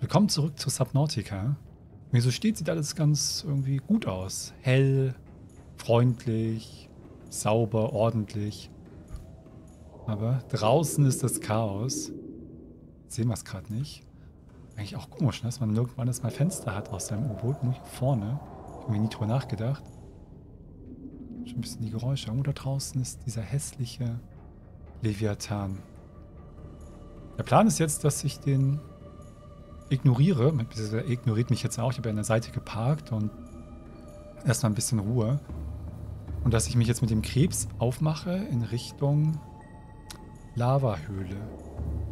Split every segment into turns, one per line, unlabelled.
Willkommen zurück zu Subnautica. Wie so steht, sieht alles ganz irgendwie gut aus. Hell, freundlich, sauber, ordentlich. Aber draußen ist das Chaos. Sehen wir es gerade nicht. Eigentlich auch komisch, dass man irgendwann das mal Fenster hat aus seinem U-Boot. Nur hier vorne. Ich habe mir nie drüber nachgedacht. Schon ein bisschen die Geräusche. Irgendwo da draußen ist dieser hässliche Leviathan. Der Plan ist jetzt, dass ich den ignoriere. Er ignoriert mich jetzt auch. Ich habe ja an der Seite geparkt und erstmal ein bisschen Ruhe. Und dass ich mich jetzt mit dem Krebs aufmache in Richtung Lavahöhle.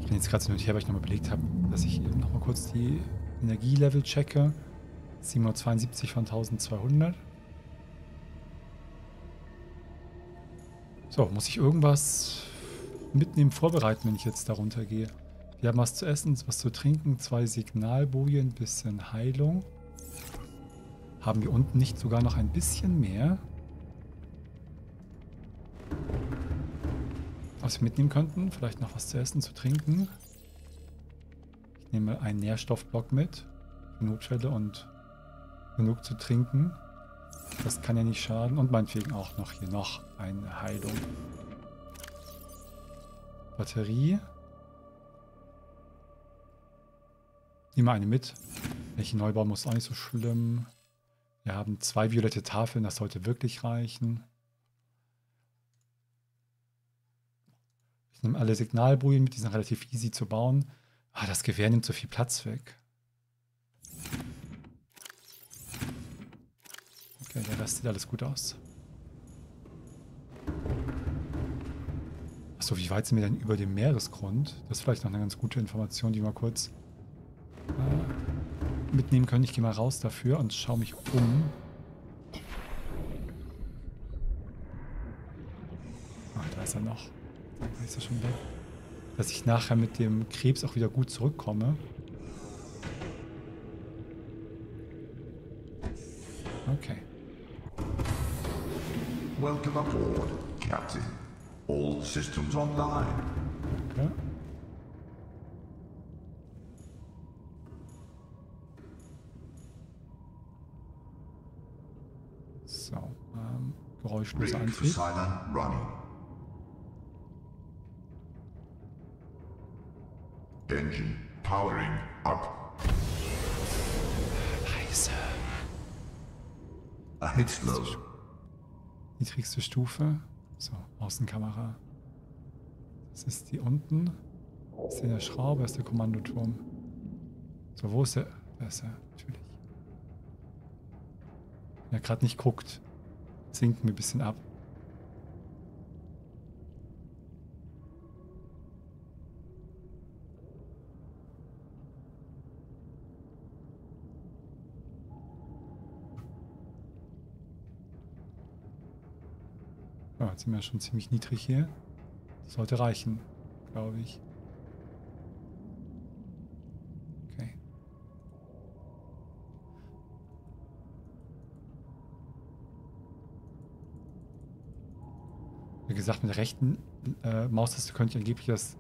Ich bin jetzt gerade so her, weil ich nochmal überlegt habe, dass ich eben nochmal kurz die Energielevel checke. 772 von 1200. So, muss ich irgendwas mitnehmen, vorbereiten, wenn ich jetzt darunter gehe? Wir haben was zu essen, was zu trinken, zwei Signalbojen, ein bisschen Heilung. Haben wir unten nicht sogar noch ein bisschen mehr? Was wir mitnehmen könnten? Vielleicht noch was zu essen, zu trinken. Ich nehme einen Nährstoffblock mit. Notfälle und genug zu trinken. Das kann ja nicht schaden. Und meinetwegen auch noch hier noch eine Heilung. Batterie. Nehme eine mit. Welche neu bauen muss auch nicht so schlimm. Wir haben zwei violette Tafeln, das sollte wirklich reichen. Ich nehme alle Signalbojen mit, die sind relativ easy zu bauen. Ah, das Gewehr nimmt so viel Platz weg. Okay, der Rest sieht alles gut aus. Achso, wie weit sind wir denn über dem Meeresgrund? Das ist vielleicht noch eine ganz gute Information, die wir mal kurz äh, mitnehmen können. Ich gehe mal raus dafür und schaue mich um. Ah, da ist er noch. Da ist er schon weg. Dass ich nachher mit dem Krebs auch wieder gut zurückkomme. Okay. Welcome aboard, Captain. All systems online. Okay. Geräuschloser Antrieb. Engine powering up. Leise. Niedrigste Stufe. So, Außenkamera. Das ist die unten. Das ist der Schraube, das ist der Kommandoturm. So, wo ist der? Da ist er, natürlich. Wenn er gerade nicht guckt sinken wir ein bisschen ab. Ja, jetzt sind wir schon ziemlich niedrig hier. Das sollte reichen, glaube ich. Gesagt, mit der rechten äh, Maustaste könnte ich angeblich das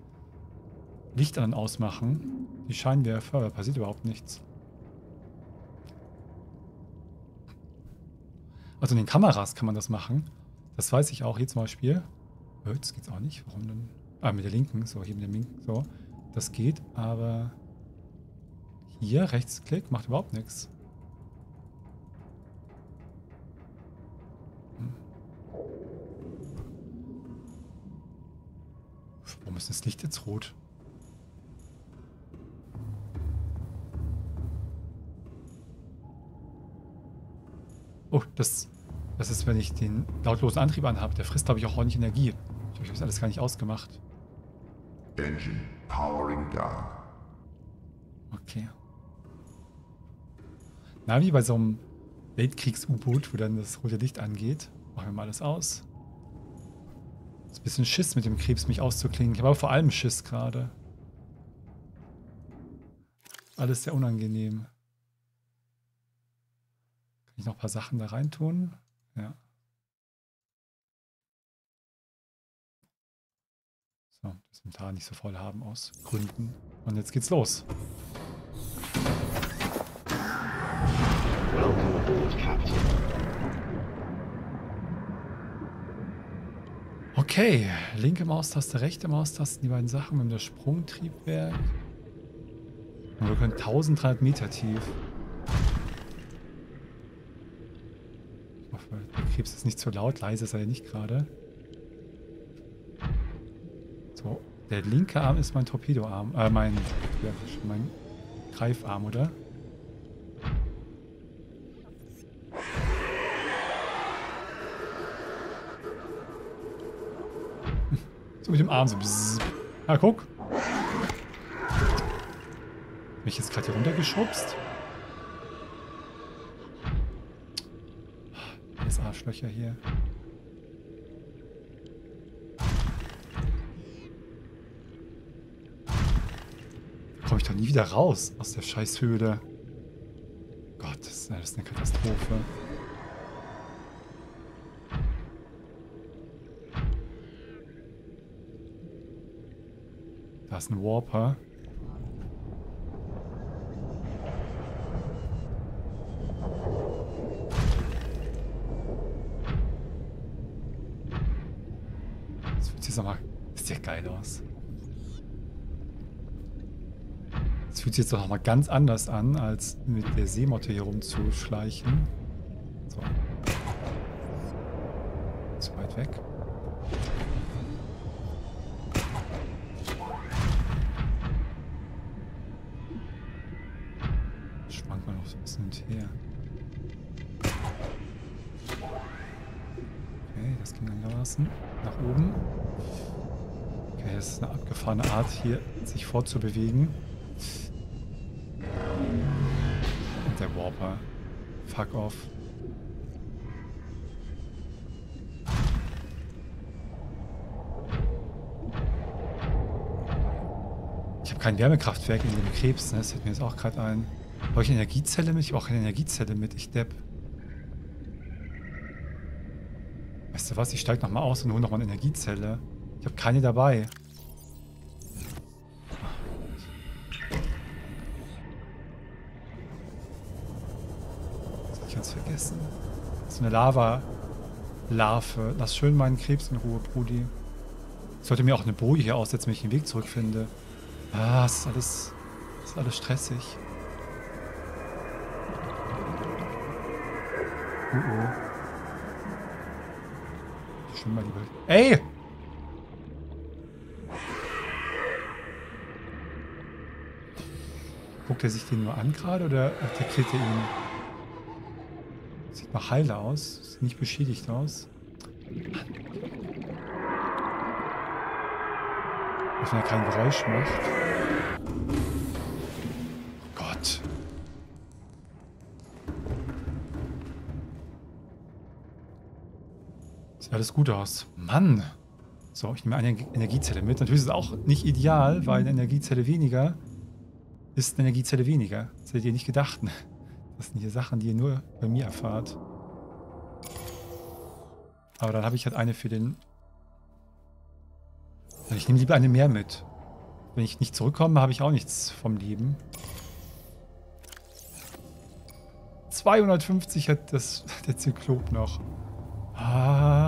Licht an ausmachen. Die Scheinwerfer, da passiert überhaupt nichts. Also in den Kameras kann man das machen. Das weiß ich auch hier zum Beispiel. Jetzt geht's auch nicht. Warum denn? Ah, mit der linken. So, hier mit der linken. So. Das geht, aber hier Rechtsklick macht überhaupt nichts. Ist das Licht jetzt rot? Oh, das, das ist, wenn ich den lautlosen Antrieb anhabe. Der frisst, glaube ich, auch ordentlich Energie. Ich habe das alles gar nicht ausgemacht. Engine powering down. Okay. Na, wie bei so einem Weltkriegs-U-Boot, wo dann das rote Licht angeht. Machen wir mal alles aus. Ein bisschen Schiss mit dem Krebs, mich auszuklingen. Ich habe aber vor allem Schiss gerade. Alles sehr unangenehm. Kann ich noch ein paar Sachen da reintun? Ja. So, das Inventar nicht so voll haben aus Gründen. Und jetzt geht's los. Welcome aboard, Captain. Okay, linke Maustaste, rechte Maustaste, die beiden Sachen mit dem Sprungtriebwerk. Und wir können 1300 Meter tief. Ich hoffe, der Krebs ist nicht zu laut, leise sei er nicht gerade. So, der linke Arm ist mein Torpedoarm, äh, mein, mein Greifarm, oder? So mit dem Arm so. Bzzz. Ah, guck. Bin ich jetzt gerade hier runtergeschubst? Das Arschlöcher hier. Komme ich doch nie wieder raus aus der Scheißhöhle. Gott, das ist eine Katastrophe. Ist ein Warper. Das fühlt sich. Das sieht ja geil aus. Das fühlt sich jetzt doch nochmal ganz anders an, als mit der Seemotte hier rumzuschleichen. Abgefahrene Art, hier sich fortzubewegen. Und der Warper. Fuck off. Ich habe kein Wärmekraftwerk in dem Krebs, ne? das fällt mir jetzt auch gerade ein. Habe ich eine Energiezelle mit? Ich habe auch keine Energiezelle mit, ich depp. Weißt du was, ich steige nochmal aus und hole nochmal eine Energiezelle. Ich habe keine dabei. vergessen. So eine Lava-Larve. Lass schön meinen Krebs in Ruhe, Brudi. Ich sollte mir auch eine Boje hier aussetzen, wenn ich den Weg zurückfinde. Ah, es ist alles, es ist alles stressig. Oh oh. Schon mal lieber. Ey! Guckt er sich den nur an gerade oder attackiert er ihn? Sieht noch heil aus. Sieht nicht beschädigt aus. Wenn er kein Geräusch macht. Alles gut aus. Mann. So, ich nehme eine Energiezelle mit. Natürlich ist es auch nicht ideal, weil eine Energiezelle weniger ist eine Energiezelle weniger. Das hättet ihr nicht gedacht. Das sind hier Sachen, die ihr nur bei mir erfahrt. Aber dann habe ich halt eine für den... Ich nehme lieber eine mehr mit. Wenn ich nicht zurückkomme, habe ich auch nichts vom Leben. 250 hat das, der Zyklop noch. Ah,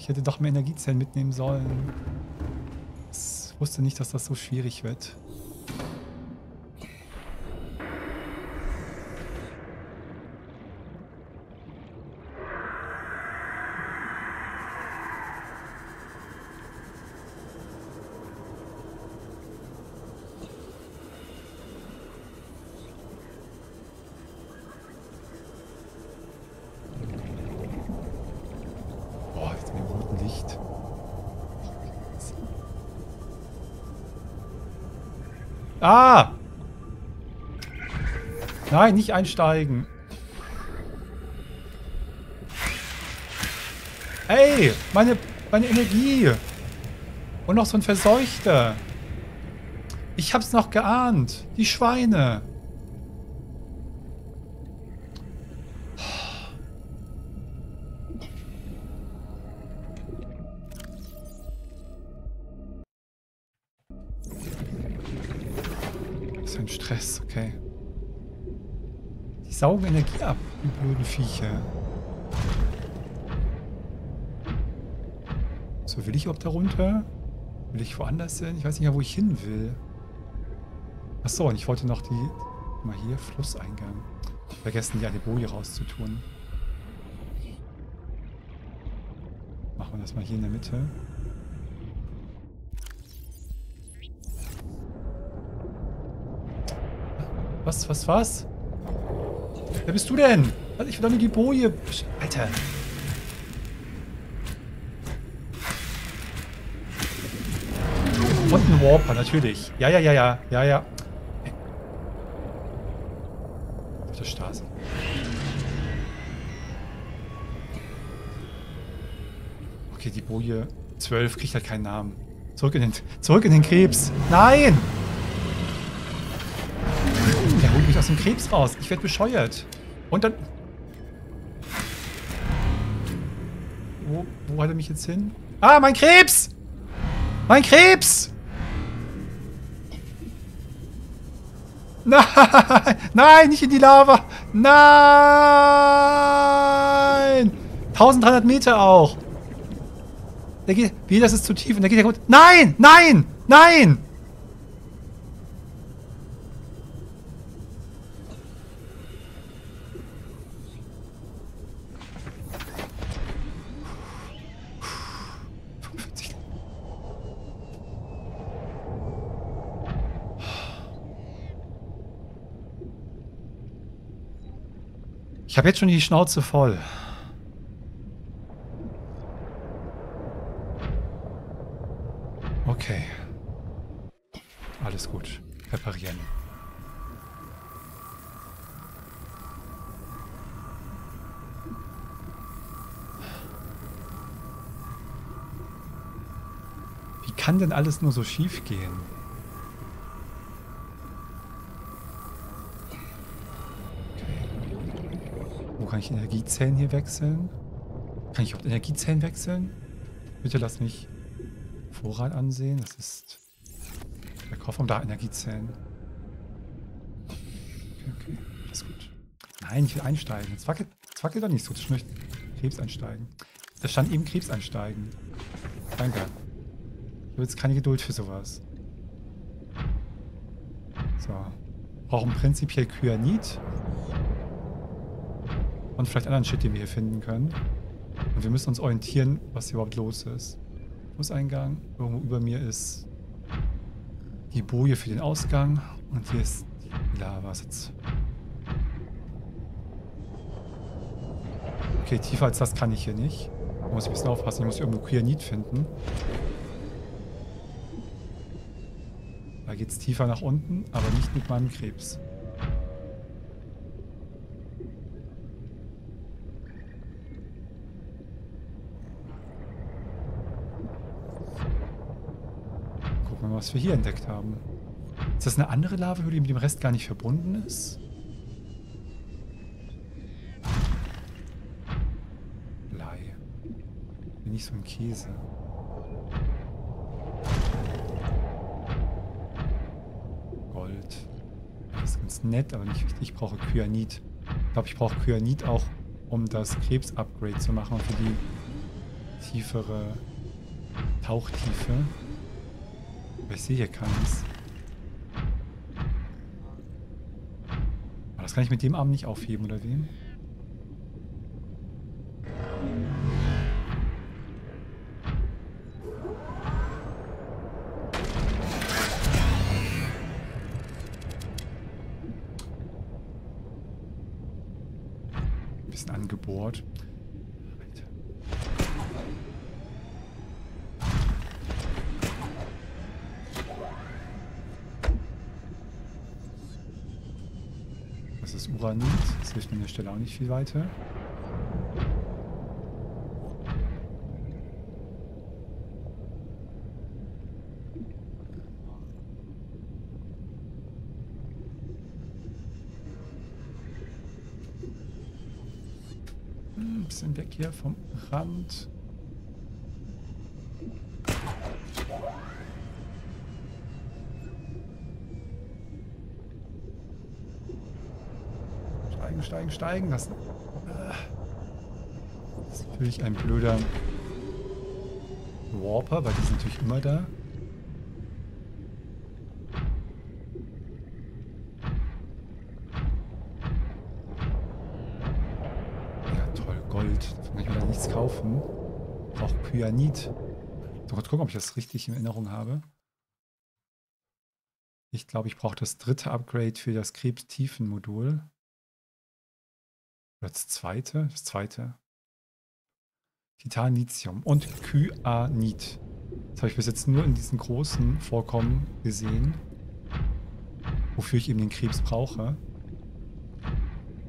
ich hätte doch mehr Energiezellen mitnehmen sollen. Ich wusste nicht, dass das so schwierig wird. Ah! Nein, nicht einsteigen. Hey, meine, meine Energie. Und noch so ein Verseuchter. Ich hab's noch geahnt. Die Schweine. Saugen Energie ab, die blöden Viecher. So, will ich überhaupt da runter? Will ich woanders hin? Ich weiß nicht mehr, wo ich hin will. Achso, und ich wollte noch die... Mal hier, Flusseingang. Vergessen, die eine Boje rauszutun. Machen wir das mal hier in der Mitte. Was, was, was? Wer bist du denn? Ich will doch nur die Boje. Alter. Und ein Warper, natürlich. Ja, ja, ja, ja, ja, ja. Auf der Straße. Okay, die Boje 12 kriegt halt keinen Namen. Zurück in den, zurück in den Krebs. Nein! Der holt mich aus dem Krebs raus. Ich werde bescheuert. Und dann... Wo, wo hat er mich jetzt hin? Ah, mein Krebs! Mein Krebs! Nein! Nein, nicht in die Lava! Nein! 1300 Meter auch! Der geht, wie, das ist zu tief und der geht ja gut. Nein! Nein! Nein! Habe jetzt schon die Schnauze voll. Okay. Alles gut. Reparieren. Wie kann denn alles nur so schief gehen? Kann ich Energiezellen hier wechseln? Kann ich auch Energiezellen wechseln? Bitte lass mich Vorrat ansehen. Das ist der Kofferraum. Da, Energiezellen. Okay, okay. Alles gut. Nein, ich will einsteigen. Jetzt wackelt, jetzt wackelt doch nicht so. Ich möchte Krebs einsteigen. Da stand eben Krebs einsteigen. Danke. Ich habe jetzt keine Geduld für sowas. So. Brauchen prinzipiell Kyanit. Und vielleicht anderen Shit, den wir hier finden können. Und wir müssen uns orientieren, was hier überhaupt los ist. Fußeingang. Irgendwo über mir ist die Boje für den Ausgang. Und hier ist die Lavasitz. Okay, tiefer als das kann ich hier nicht. Da muss ich ein bisschen aufpassen. Ich muss irgendwo Kyanit finden. Da geht es tiefer nach unten, aber nicht mit meinem Krebs. Was wir hier entdeckt haben. Ist das eine andere Lavahöhle, die mit dem Rest gar nicht verbunden ist? Blei. Bin nicht so ein Käse. Gold. Das ist ganz nett, aber nicht wichtig. Ich brauche Kyanit. Ich glaube, ich brauche Kyanit auch, um das Krebs-Upgrade zu machen und für die tiefere Tauchtiefe. Aber ich sehe hier keins. Das kann ich mit dem Arm nicht aufheben, oder wie? Stelle auch nicht viel weiter. Ein hm, bisschen weg hier vom Rand. Steigen, steigen, steigen. Das, das ist natürlich ein blöder Warper, weil die sind natürlich immer da. Ja, toll, Gold. Davon kann ich mir da nichts kaufen. Braucht Kyanit. So, kurz gucken, ob ich das richtig in Erinnerung habe. Ich glaube, ich brauche das dritte Upgrade für das Krebstiefenmodul. Das zweite? Das zweite. Titanitium und Kyanit. Das habe ich bis jetzt nur in diesen großen Vorkommen gesehen. Wofür ich eben den Krebs brauche.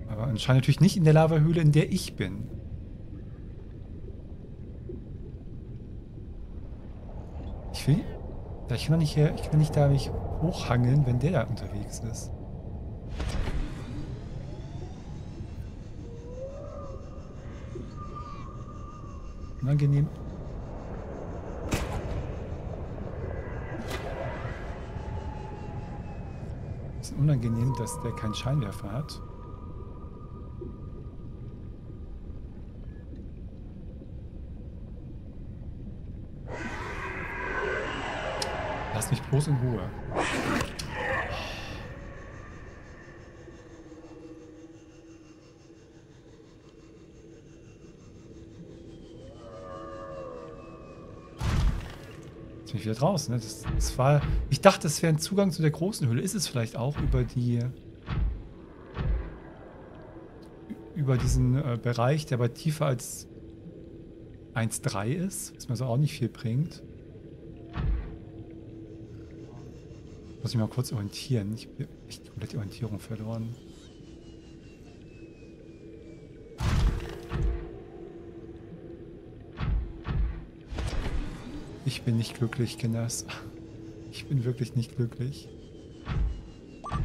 Aber anscheinend natürlich nicht in der Lavahöhle, in der ich bin. Ich will... Ich kann nicht, ich kann nicht da mich hochhangeln, wenn der da unterwegs ist. Unangenehm. Ist unangenehm, dass der keinen Scheinwerfer hat. Lass mich bloß in Ruhe. Ich wieder draußen. Ne? Das, das war, ich dachte, es wäre ein Zugang zu der großen Höhle. Ist es vielleicht auch über die über diesen äh, Bereich, der aber tiefer als 1,3 ist, was mir so auch nicht viel bringt. Muss ich mal kurz orientieren. Ich habe echt komplett die Orientierung verloren. Ich bin nicht glücklich, Kinders. Ich bin wirklich nicht glücklich.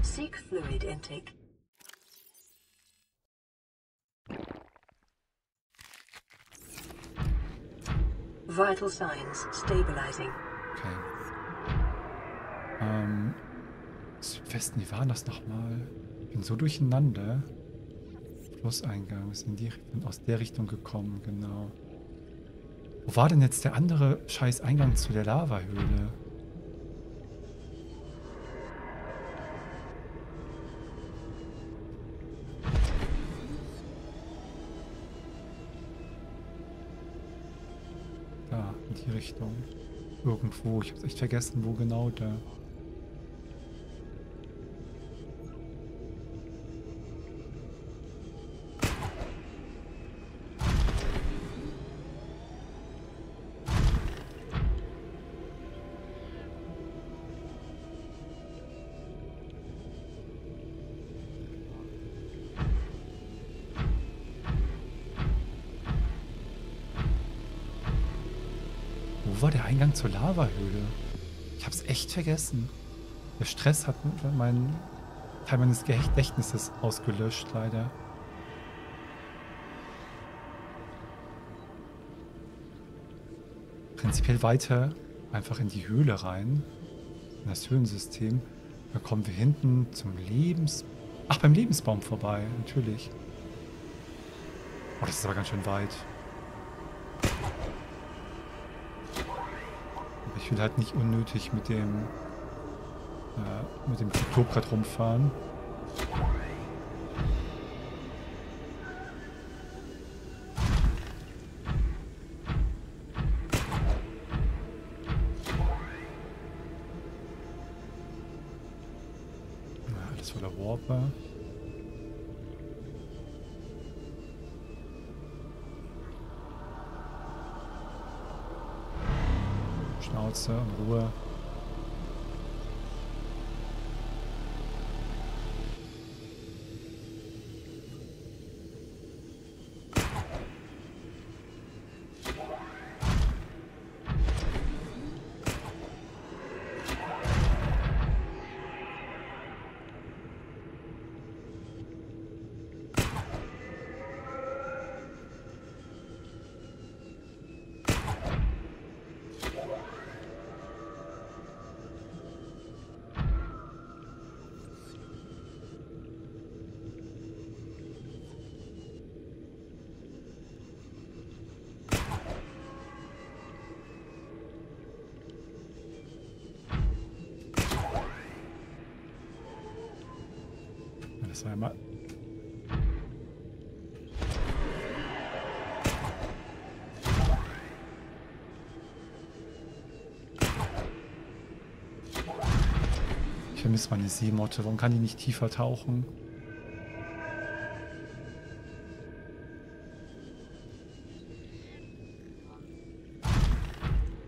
Seek fluid intake. Vital signs stabilizing. Okay. Ähm, Südwesten, wie war das nochmal? Ich bin so durcheinander. Flusseingang ist in die, bin aus der Richtung gekommen, genau. Wo war denn jetzt der andere scheiß Eingang zu der Lavahöhle? Da, in die Richtung. Irgendwo. Ich hab's echt vergessen, wo genau da. war der Eingang zur Lavahöhle? Ich habe es echt vergessen. Der Stress hat meinen Teil meines Gedächtnisses ausgelöscht, leider. Prinzipiell weiter einfach in die Höhle rein. In das Höhlensystem. Da kommen wir hinten zum Lebens... Ach, beim Lebensbaum vorbei, natürlich. Oh, das ist aber ganz schön weit. Ich will halt nicht unnötig mit dem äh, mit dem Motorrad rumfahren. Alles voller Warper. Schnauze in Ruhe. das war ja mal... Ich vermisse meine Seemotte. Warum kann die nicht tiefer tauchen?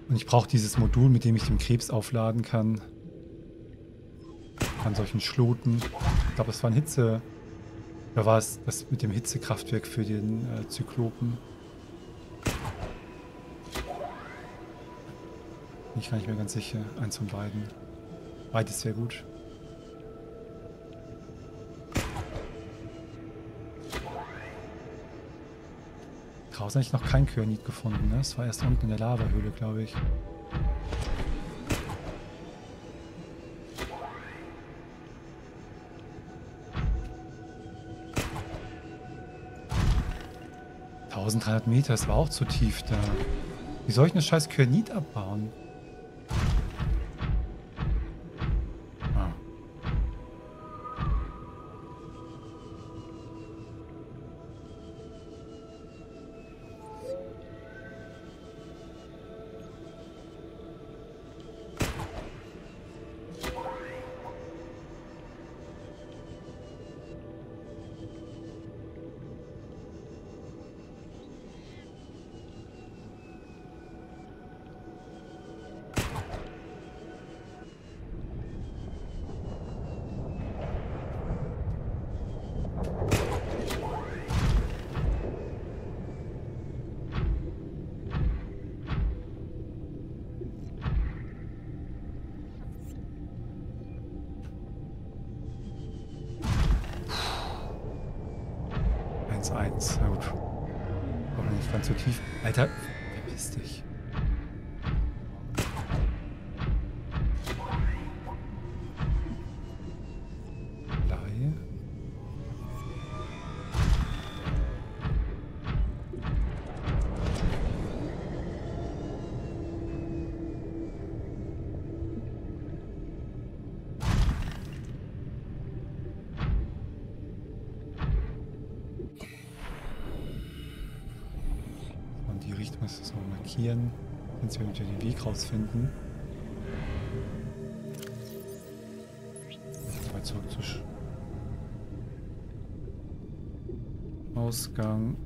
Und ich brauche dieses Modul, mit dem ich den Krebs aufladen kann. An solchen Schloten. Ich glaube, das war ein Hitze... Oder war es das mit dem Hitzekraftwerk für den äh, Zyklopen? Bin ich gar nicht mehr ganz sicher. Eins von beiden. Beides sehr gut. Draußen habe ich noch kein Kyanit gefunden. Ne? Das war erst unten in der Lavahöhle, glaube ich. ...1300 Meter, das war auch zu tief da. Wie soll ich eine scheiß Kyanit abbauen? Markieren. Werden wir den Weg rausfinden. Mal zurück zu Sch Ausgang.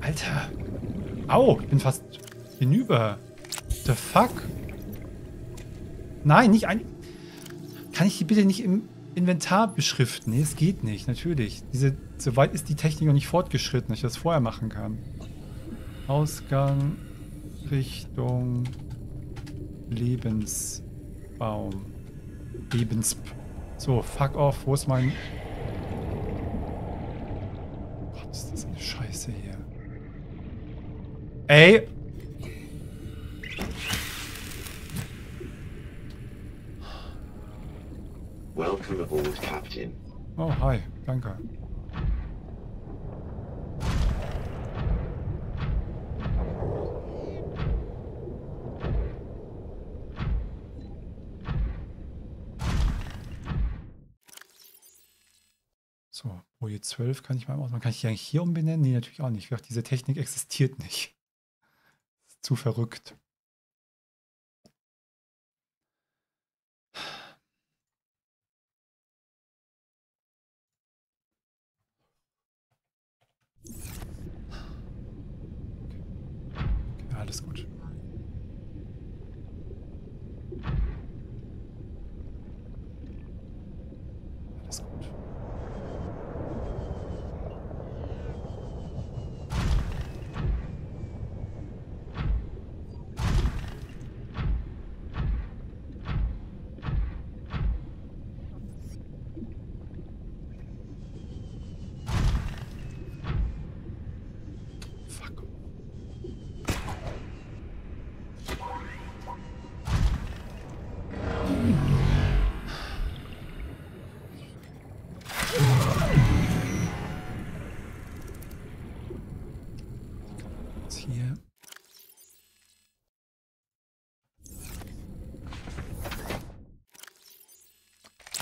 Alter! Au! Ich bin fast hinüber. The fuck? Nein, nicht ein... Kann ich die bitte nicht im Inventar beschriften? Nee, es geht nicht, natürlich. Diese, so weit ist die Technik noch nicht fortgeschritten, dass ich das vorher machen kann. Ausgang, Richtung, Lebensbaum. Lebensp... So, fuck off, wo ist mein... Gott, ist das eine Scheiße hier. Ey!
Welcome aboard, Captain.
Oh, hi, danke. So, Boje 12 kann ich mal ausmachen. Kann ich die eigentlich hier umbenennen? Nee, natürlich auch nicht. Diese Technik existiert nicht. Zu verrückt.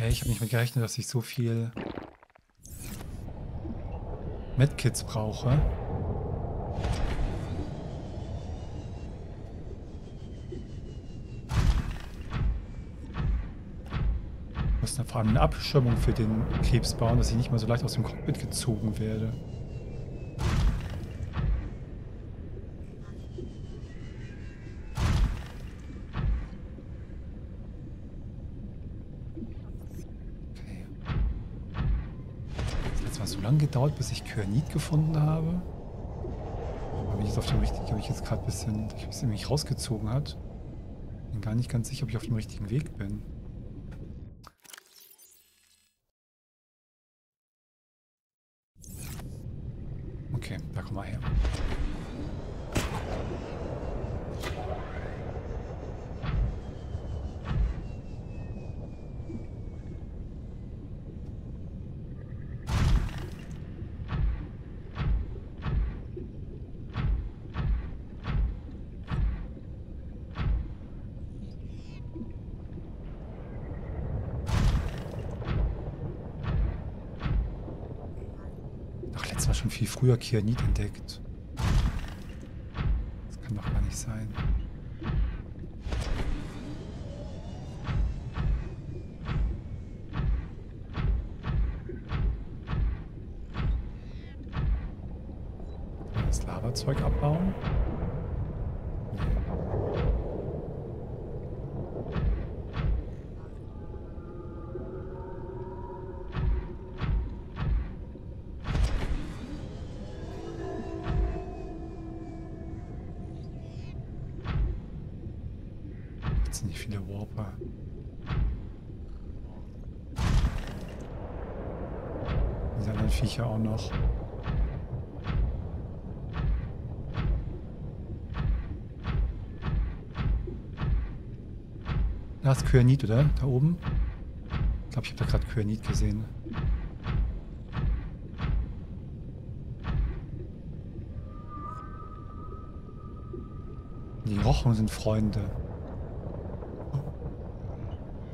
Okay, ich habe nicht mit gerechnet, dass ich so viel Medkits brauche. Ich muss vor allem eine Abschirmung für den Krebs bauen, dass ich nicht mal so leicht aus dem Cockpit gezogen werde. Gedauert, bis ich Kyanit gefunden habe. Habe ich jetzt auf dem richtigen, habe ich jetzt gerade ein bisschen, ich habe es nämlich rausgezogen hat. Bin gar nicht ganz sicher, ob ich auf dem richtigen Weg bin. Okay, da komm mal her. Früher Kyanit entdeckt. Das kann doch gar nicht sein. Viecher auch noch. Da ist Kyanit, oder? Da oben? Ich glaube, ich habe da gerade Kyanit gesehen. Die Rochen sind Freunde.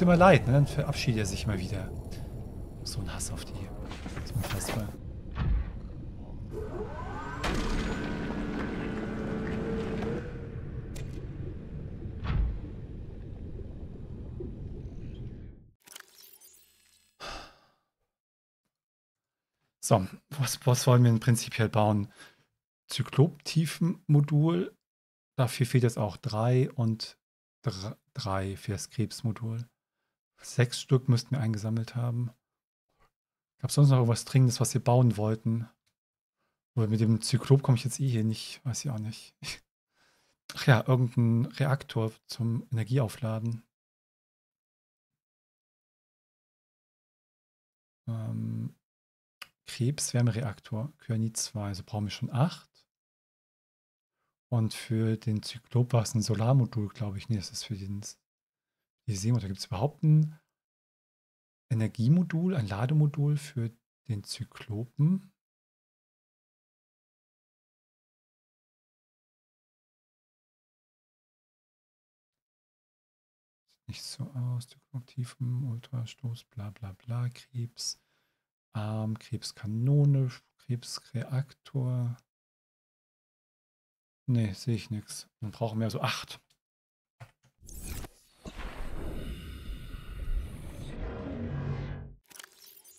tut's immer leid, ne? Dann verabschiedet er sich mal wieder. So ein Hass auf die. Das ist unfassbar. So, was, was wollen wir denn prinzipiell bauen? Zyklop-Tiefenmodul. Dafür fehlt jetzt auch drei und drei für das Krebsmodul. Sechs Stück müssten wir eingesammelt haben. Gab es sonst noch irgendwas Dringendes, was wir bauen wollten? Oder mit dem Zyklop komme ich jetzt eh hier nicht, weiß ich auch nicht. Ach ja, irgendein Reaktor zum Energieaufladen. Ähm, Krebswärmereaktor, Kyanit 2, also brauchen wir schon acht. Und für den Zyklop war es ein Solarmodul, glaube ich. Nee, das ist für den wir, da gibt es überhaupt ein Energiemodul, ein Lademodul für den Zyklopen. Nicht so aus. Zykloptiefen, Ultrastoß, bla bla bla, Krebs, Arm, Krebskanone, Krebsreaktor. Ne, sehe ich nichts. Dann brauchen wir so acht.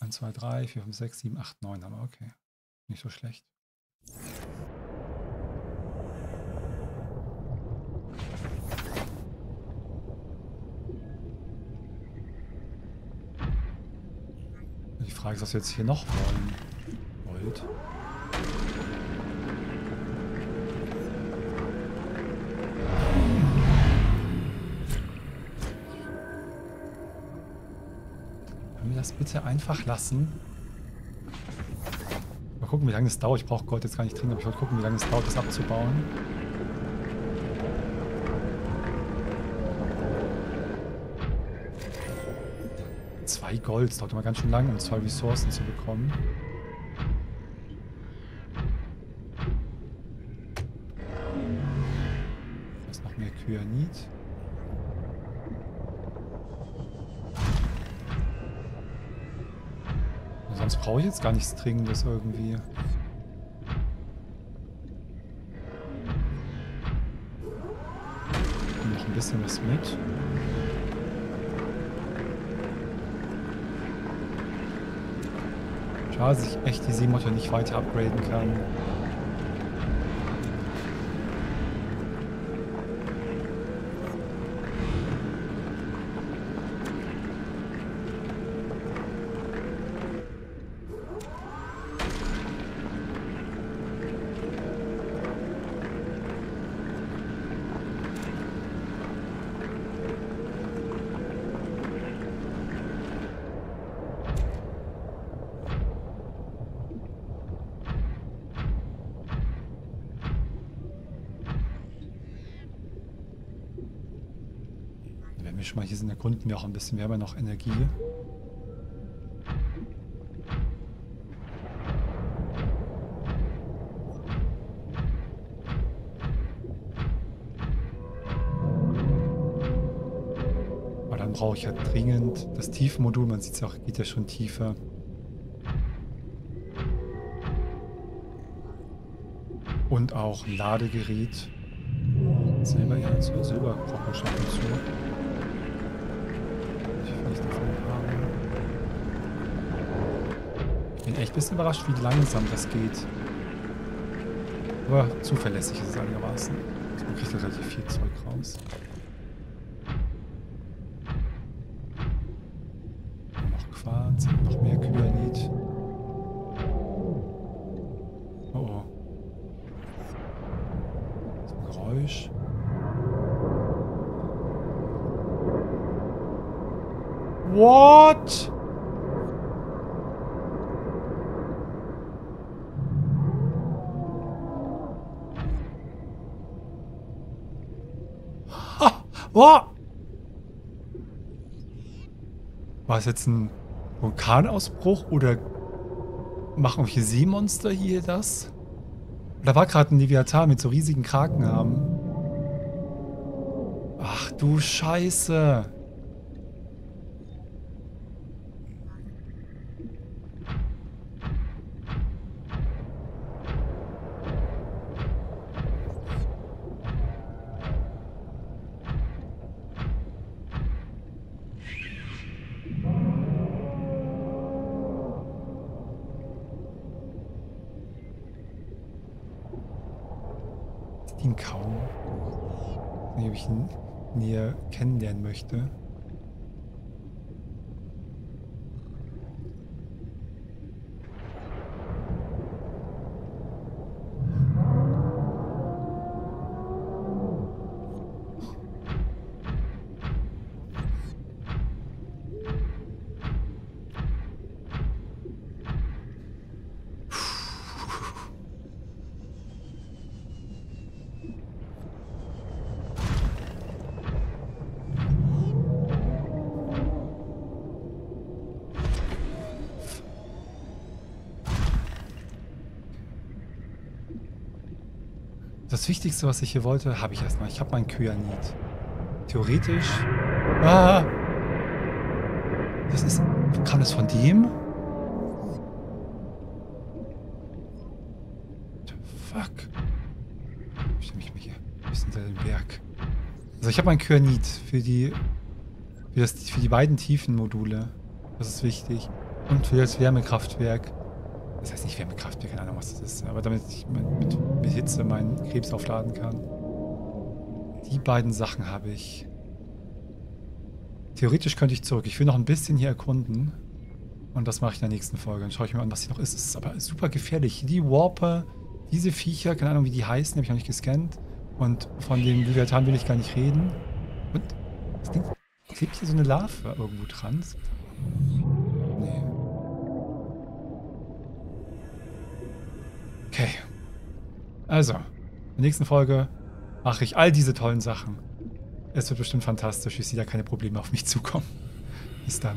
1, 2, 3, 4, 5, 6, 7, 8, 9 haben wir. Okay. Nicht so schlecht. Frage ist, was wir jetzt hier noch wollen. Wollt. Können wir das bitte einfach lassen? Mal gucken, wie lange es dauert. Ich brauche Gold jetzt gar nicht dringend, aber ich wollte gucken, wie lange es dauert, das abzubauen. Gold, das dauert immer ganz schön lang, um zwei Ressourcen zu bekommen. Da ist noch mehr Kyanit. Sonst brauche ich jetzt gar nichts Dringendes irgendwie. Noch ein bisschen was mit. Schade, dass ich echt die Seemotte nicht weiter upgraden kann. Wenn wir schon mal hier sind, erkunden wir auch ein bisschen. Wir haben ja noch Energie. Aber dann brauche ich ja dringend das Tiefenmodul. Man sieht es auch, geht ja schon tiefer. Und auch ein Ladegerät. Silber, ja, so Silber braucht man schon dazu. Ich haben. Ich bin echt ein bisschen überrascht, wie langsam das geht. Aber zuverlässig ist es einigermaßen. Man kriegt relativ viel Zeug raus. Noch Quarz, noch mehr Kyanit. Oh oh. So ein Geräusch. What? Ha! Wow! Es jetzt ein Vulkanausbruch oder machen irgendwelche Seemonster hier das? Da war gerade ein Leviathan mit so riesigen Krakenarmen. Ach du Scheiße. Ich ihn kaum. Ich weiß nicht, ich ihn näher kennenlernen möchte. Das Wichtigste, was ich hier wollte, habe ich erstmal. Ich habe mein Kyanit. Theoretisch. Ah! Das ist. Kam das von dem? The fuck? Ich stelle mich mal hier bisschen hinter den Berg. Also ich habe mein Kyanit für die. Für, das, für die beiden Tiefenmodule. Das ist wichtig. Und für das Wärmekraftwerk. Das heißt nicht Wärmekraftwerk, keine Ahnung, was das ist. Aber damit ich mit, mit Hitze meinen Krebs aufladen kann. Die beiden Sachen habe ich. Theoretisch könnte ich zurück. Ich will noch ein bisschen hier erkunden. Und das mache ich in der nächsten Folge. Dann schaue ich mir an, was hier noch ist. Es ist aber super gefährlich. Die Warper, diese Viecher, keine Ahnung, wie die heißen, habe ich noch nicht gescannt. Und von dem Leviathan will ich gar nicht reden. Und das Ding klebt hier so eine Larve irgendwo dran. Okay. Also, in der nächsten Folge mache ich all diese tollen Sachen. Es wird bestimmt fantastisch. Ich sehe da keine Probleme auf mich zukommen. Bis dann.